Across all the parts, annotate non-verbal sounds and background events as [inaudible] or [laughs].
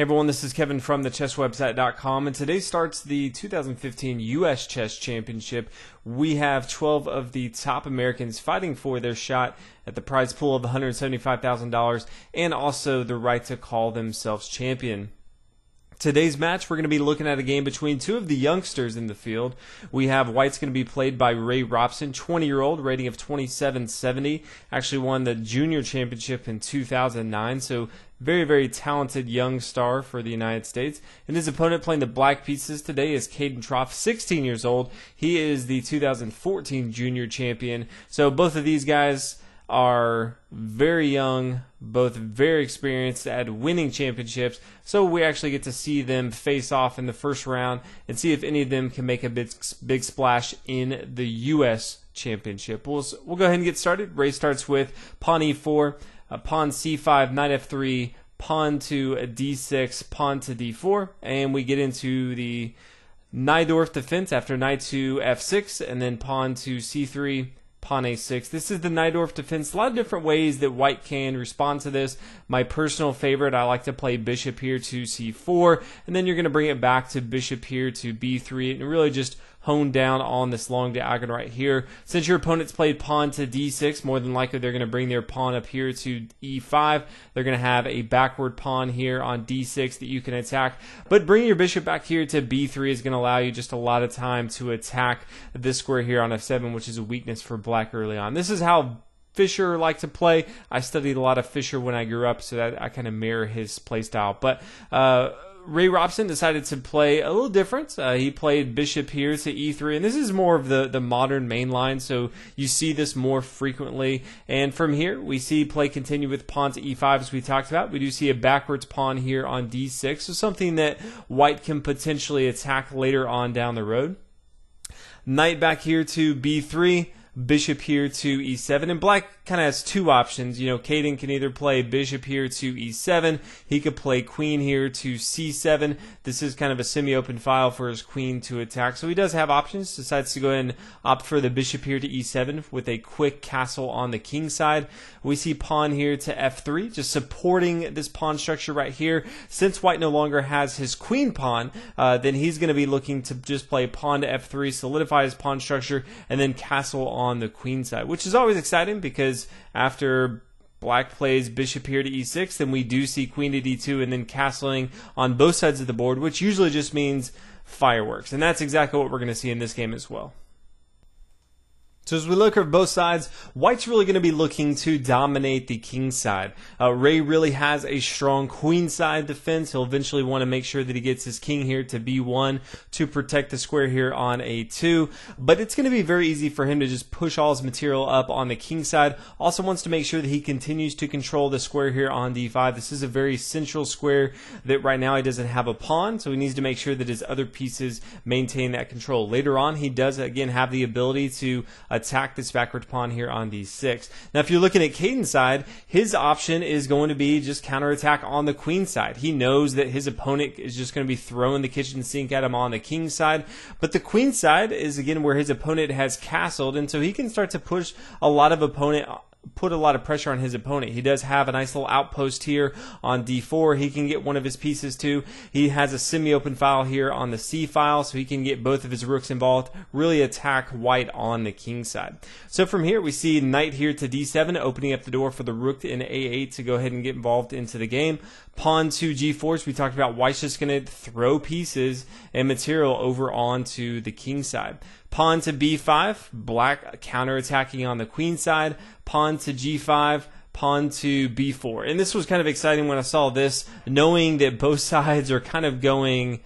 Hey everyone, this is Kevin from thechesswebsite.com, and today starts the 2015 U.S. Chess Championship. We have 12 of the top Americans fighting for their shot at the prize pool of $175,000 and also the right to call themselves champion. Today's match, we're going to be looking at a game between two of the youngsters in the field. We have White's going to be played by Ray Robson, 20 year old, rating of 2770. Actually won the junior championship in 2009, so very, very talented young star for the United States. And his opponent playing the black pieces today is Kayden Troff, 16 years old. He is the 2014 junior champion. So both of these guys are very young, both very experienced at winning championships. So we actually get to see them face off in the first round and see if any of them can make a big, big splash in the U.S. championship. We'll, we'll go ahead and get started. Ray starts with pawn e4, uh, pawn c5, knight f3, pawn to d6, pawn to d4, and we get into the Najdorf defense after knight to f6, and then pawn to c3, pawn a6. This is the Najdorf defense. A lot of different ways that white can respond to this. My personal favorite, I like to play bishop here to c4, and then you're going to bring it back to bishop here to b3, and really just hone down on this long diagonal right here. Since your opponent's played pawn to d6, more than likely they're going to bring their pawn up here to e5. They're going to have a backward pawn here on d6 that you can attack. But bringing your bishop back here to b3 is going to allow you just a lot of time to attack this square here on f7, which is a weakness for black early on. This is how Fischer liked to play. I studied a lot of Fischer when I grew up, so that I kind of mirror his play style. But uh, Ray Robson decided to play a little different. Uh, he played bishop here to e3, and this is more of the, the modern main line, so you see this more frequently. And from here, we see play continue with pawn to e5, as we talked about. We do see a backwards pawn here on d6, so something that white can potentially attack later on down the road. Knight back here to b3 bishop here to e7. And black kind of has two options. You know, Kayden can either play bishop here to e7. He could play queen here to c7. This is kind of a semi-open file for his queen to attack. So he does have options. Decides to go ahead and opt for the bishop here to e7 with a quick castle on the king side. We see pawn here to f3, just supporting this pawn structure right here. Since white no longer has his queen pawn, uh, then he's going to be looking to just play pawn to f3, solidify his pawn structure, and then castle on the queen side, which is always exciting because after black plays bishop here to e6, then we do see queen to d2 and then castling on both sides of the board, which usually just means fireworks. And that's exactly what we're going to see in this game as well. So as we look at both sides, White's really going to be looking to dominate the king side. Uh, Ray really has a strong queen side defense. He'll eventually want to make sure that he gets his king here to b1 to protect the square here on a2. But it's going to be very easy for him to just push all his material up on the king side. Also wants to make sure that he continues to control the square here on d5. This is a very central square that right now he doesn't have a pawn, so he needs to make sure that his other pieces maintain that control. Later on, he does again have the ability to attack this backward pawn here on d6. Now, if you're looking at Kayden's side, his option is going to be just counterattack on the queen side. He knows that his opponent is just going to be throwing the kitchen sink at him on the king side, but the queen side is again where his opponent has castled, and so he can start to push a lot of opponent put a lot of pressure on his opponent. He does have a nice little outpost here on d4. He can get one of his pieces too. He has a semi-open file here on the c file, so he can get both of his rooks involved, really attack white on the king side. So from here, we see knight here to d7, opening up the door for the rook in a8 to go ahead and get involved into the game. Pawn to g4, we talked about white's just going to throw pieces and material over onto the king side. Pawn to b5, black counterattacking on the queen side. Pawn to g5, pawn to b4. And this was kind of exciting when I saw this, knowing that both [laughs] sides are kind of going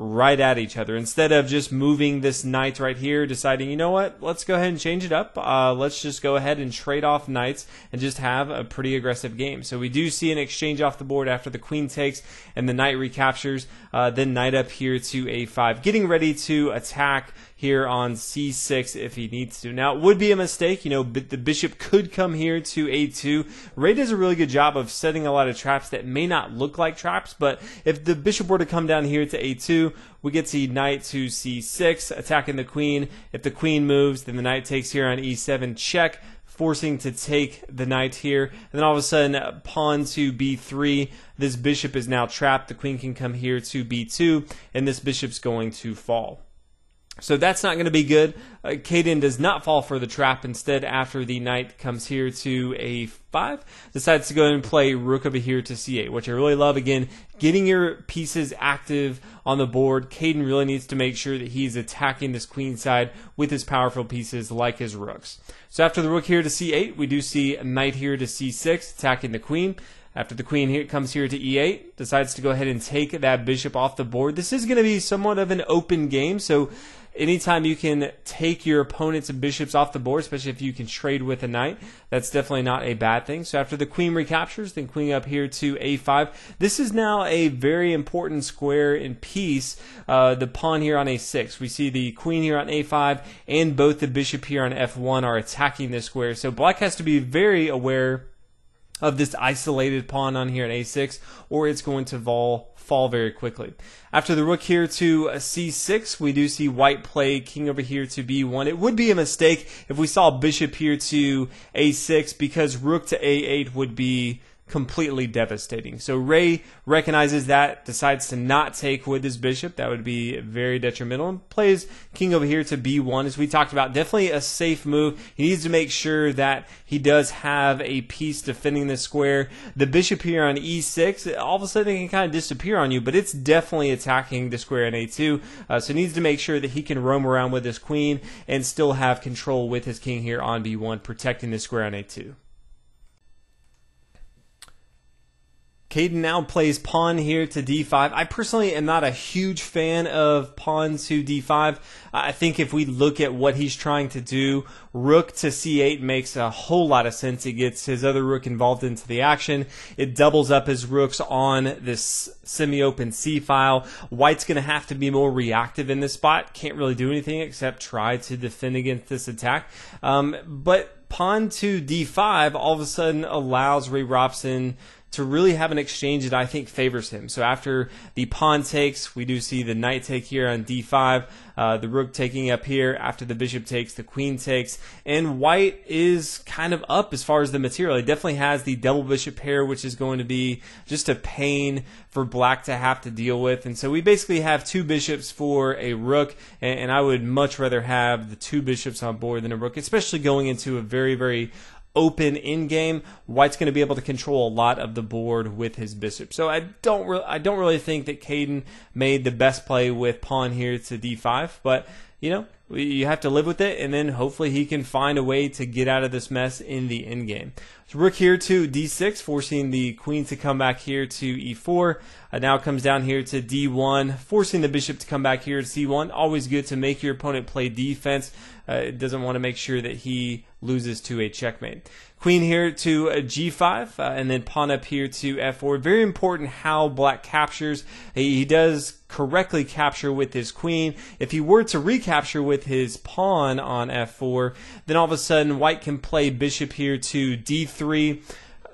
right at each other. Instead of just moving this knight right here, deciding, you know what, let's go ahead and change it up. Uh, let's just go ahead and trade off knights and just have a pretty aggressive game. So we do see an exchange off the board after the queen takes and the knight recaptures. Uh, then knight up here to a5, getting ready to attack here on c6 if he needs to. Now, it would be a mistake. You know, the bishop could come here to a2. Ray does a really good job of setting a lot of traps that may not look like traps, but if the bishop were to come down here to a2, we get to knight to c6, attacking the queen. If the queen moves, then the knight takes here on e7 check forcing to take the knight here. And then all of a sudden, pawn to b3. This bishop is now trapped. The queen can come here to b2, and this bishop's going to fall. So that's not going to be good. Uh, Kayden does not fall for the trap. Instead, after the knight comes here to a5, decides to go and play rook over here to c8, which I really love. Again, getting your pieces active on the board. Kayden really needs to make sure that he's attacking this queen side with his powerful pieces like his rooks. So after the rook here to c8, we do see a knight here to c6, attacking the queen. After the queen here comes here to e8, decides to go ahead and take that bishop off the board. This is going to be somewhat of an open game, so anytime you can take your opponent's bishops off the board, especially if you can trade with a knight, that's definitely not a bad thing. So after the queen recaptures, then queen up here to a5. This is now a very important square in piece. Uh, the pawn here on a6. We see the queen here on a5 and both the bishop here on f1 are attacking this square. So black has to be very aware of this isolated pawn on here at a6, or it's going to fall, fall very quickly. After the rook here to c6, we do see white play king over here to b1. It would be a mistake if we saw bishop here to a6 because rook to a8 would be completely devastating. So Ray recognizes that, decides to not take with his bishop. That would be very detrimental. And plays king over here to b1, as we talked about. Definitely a safe move. He needs to make sure that he does have a piece defending the square. The bishop here on e6, all of a sudden it can kind of disappear on you, but it's definitely attacking the square in a2. Uh, so he needs to make sure that he can roam around with his queen and still have control with his king here on b1, protecting the square on a2. Kayden now plays pawn here to d5. I personally am not a huge fan of pawn to d5. I think if we look at what he's trying to do, rook to c8 makes a whole lot of sense. He gets his other rook involved into the action. It doubles up his rooks on this semi-open c file. White's going to have to be more reactive in this spot. Can't really do anything except try to defend against this attack. Um, but pawn to d5 all of a sudden allows Ray Robson to really have an exchange that I think favors him. So after the pawn takes, we do see the knight take here on d5, uh, the rook taking up here. After the bishop takes, the queen takes, and white is kind of up as far as the material. It definitely has the double bishop pair, which is going to be just a pain for black to have to deal with. And so we basically have two bishops for a rook, and, and I would much rather have the two bishops on board than a rook, especially going into a very, very open in game, White's going to be able to control a lot of the board with his bishop. So I don't re- I don't really think that Kayden made the best play with pawn here to d5, but you know you have to live with it, and then hopefully he can find a way to get out of this mess in the end game. So rook here to d6, forcing the queen to come back here to e4. Uh, now comes down here to d1, forcing the bishop to come back here to c1. Always good to make your opponent play defense. Uh, it doesn't want to make sure that he loses to a checkmate. Queen here to g5, uh, and then pawn up here to f4. Very important how black captures. He, he does correctly capture with his queen. If he were to recapture with his pawn on f4, then all of a sudden white can play bishop here to d3,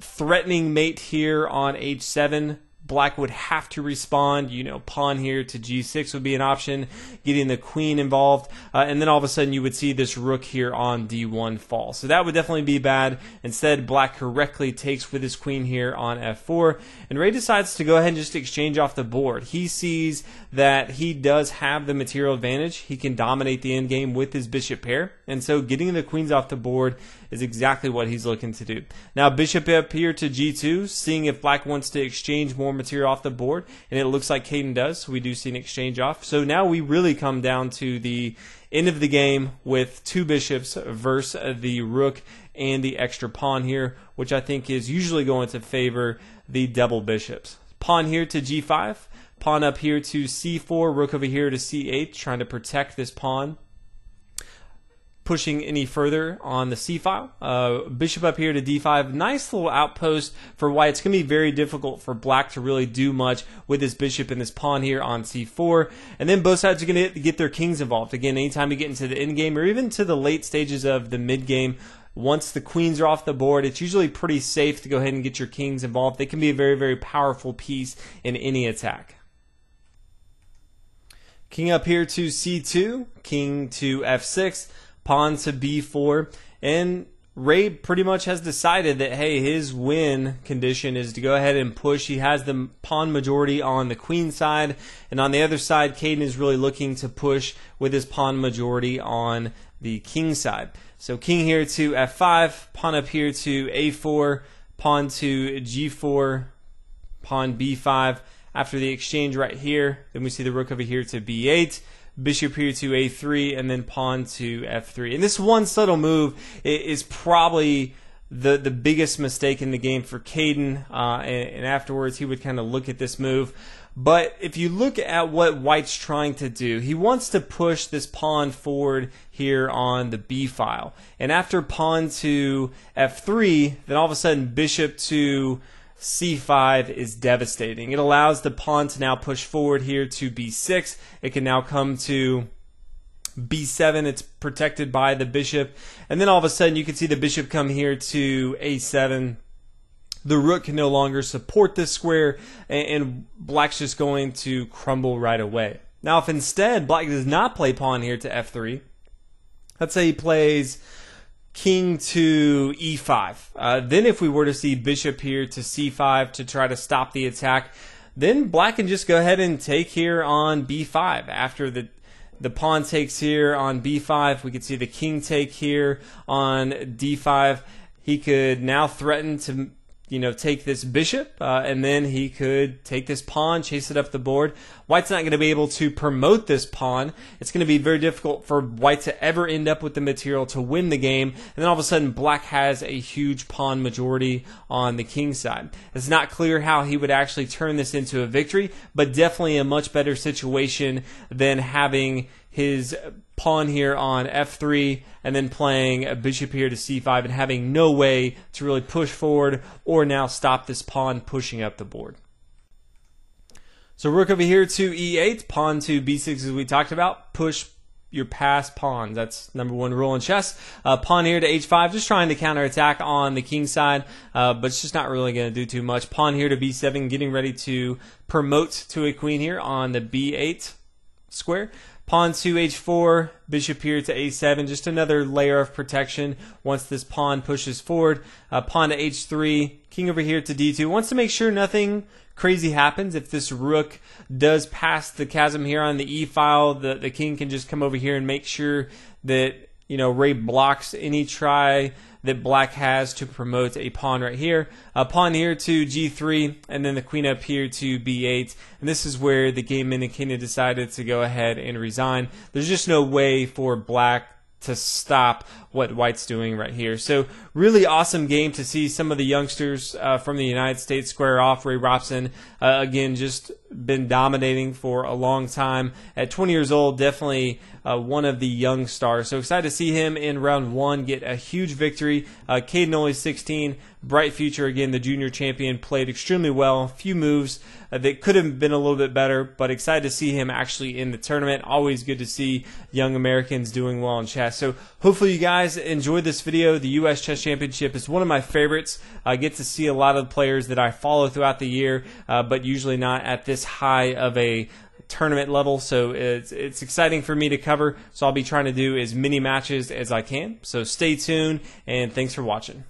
threatening mate here on h7 Black would have to respond. You know, pawn here to g6 would be an option, getting the queen involved, uh, and then all of a sudden you would see this rook here on d1 fall. So that would definitely be bad. Instead, Black correctly takes with his queen here on f4, and Ray decides to go ahead and just exchange off the board. He sees that he does have the material advantage. He can dominate the endgame with his bishop pair, and so getting the queens off the board is exactly what he's looking to do. Now, bishop up here to g2, seeing if black wants to exchange more material off the board, and it looks like Kayden does, so we do see an exchange off. So now we really come down to the end of the game with two bishops versus the rook and the extra pawn here, which I think is usually going to favor the double bishops. Pawn here to g5, pawn up here to c4, rook over here to c8, trying to protect this pawn pushing any further on the c file. Uh, bishop up here to d5. Nice little outpost for white. It's going to be very difficult for black to really do much with this bishop and this pawn here on c4. And then both sides are going to get their kings involved. Again, anytime you get into the end game or even to the late stages of the mid game, once the queens are off the board, it's usually pretty safe to go ahead and get your kings involved. They can be a very, very powerful piece in any attack. King up here to c2, king to f6 pawn to b4, and Ray pretty much has decided that hey, his win condition is to go ahead and push. He has the pawn majority on the queen side, and on the other side, Kayden is really looking to push with his pawn majority on the king side. So king here to f5, pawn up here to a4, pawn to g4, pawn b5. After the exchange right here, then we see the rook over here to b8 bishop here to a3, and then pawn to f3. And this one subtle move is probably the the biggest mistake in the game for Kayden. Uh, and, and afterwards, he would kind of look at this move. But if you look at what White's trying to do, he wants to push this pawn forward here on the b file. And after pawn to f3, then all of a sudden bishop to c5 is devastating. It allows the pawn to now push forward here to b6. It can now come to b7 it's protected by the bishop and then all of a sudden you can see the bishop come here to a7 the rook can no longer support this square and black's just going to crumble right away now if instead black does not play pawn here to f3 let's say he plays king to e5. Uh, then if we were to see bishop here to c5 to try to stop the attack, then black can just go ahead and take here on b5. After the the pawn takes here on b5, we could see the king take here on d5. He could now threaten to you know, take this bishop, uh, and then he could take this pawn, chase it up the board. White's not going to be able to promote this pawn. It's going to be very difficult for White to ever end up with the material to win the game. And then all of a sudden, Black has a huge pawn majority on the king side. It's not clear how he would actually turn this into a victory, but definitely a much better situation than having his pawn here on f3 and then playing a bishop here to c5 and having no way to really push forward or now stop this pawn pushing up the board. So rook over here to e8, pawn to b6 as we talked about, push your past pawns. That's number one rule in chess. Uh, pawn here to h5, just trying to counterattack on the king side, uh, but it's just not really going to do too much. Pawn here to b7, getting ready to promote to a queen here on the b8 square. Pawn to h4, bishop here to a7, just another layer of protection once this pawn pushes forward. Uh, pawn to h3, king over here to d2. Wants to make sure nothing crazy happens. If this rook does pass the chasm here on the e file, the, the king can just come over here and make sure that you know Ray blocks any try that black has to promote a pawn right here. A pawn here to g3, and then the queen up here to b8. And this is where the game indicator decided to go ahead and resign. There's just no way for black to stop what White's doing right here. So really awesome game to see some of the youngsters uh, from the United States square off. Ray Robson uh, again just been dominating for a long time. At 20 years old, definitely uh, one of the young stars. So excited to see him in round one get a huge victory. Uh, Kayden only 16, bright future again. The junior champion played extremely well. A few moves uh, that could have been a little bit better, but excited to see him actually in the tournament. Always good to see young Americans doing well in chess. So hopefully you guys enjoyed this video. The U.S. Chess Championship is one of my favorites. I get to see a lot of players that I follow throughout the year, uh, but usually not at this high of a tournament level. So it's it's exciting for me to cover. So I'll be trying to do as many matches as I can. So stay tuned and thanks for watching.